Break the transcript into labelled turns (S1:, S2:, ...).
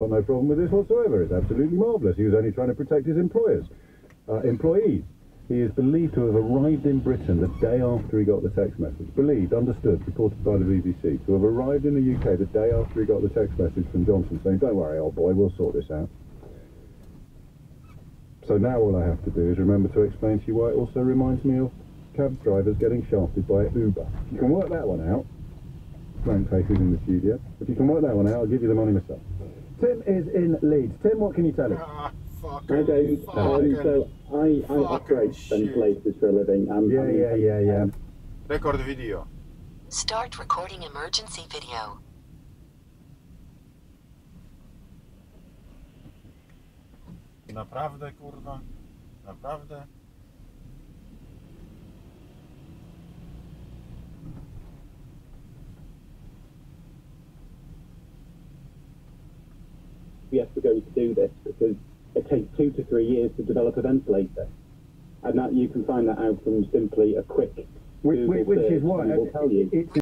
S1: got no problem with this whatsoever. It's absolutely marvellous. He was only trying to protect his employers, uh, employees. He is believed to have arrived in Britain the day after he got the text message. Believed, understood, reported by the BBC, to have arrived in the UK the day after he got the text message from Johnson saying, don't worry, old boy, we'll sort this out. So now all I have to do is remember to explain to you why it also reminds me of cab drivers getting shafted by Uber. You can work that one out, blank faces in the studio. If you can work that one out, I'll give you the money myself. Tim is in Leeds. Tim, what can you tell us?
S2: Ah, fuck.
S3: I. Um, so I, I
S2: Fucking
S3: operate
S2: shit.
S3: ventilators for a living. Um,
S1: Yeah,
S3: I mean,
S1: yeah, yeah, yeah.
S2: Record video.
S4: Start recording emergency video.
S2: Naprawdę, kurwa? Naprawdę?
S3: We have to go to do this because it takes two to three years to develop a ventilator, and that you can find that out from simply a quick
S1: Which,
S3: Google
S1: which
S3: search
S1: is why
S3: and will uh, tell you.
S1: it's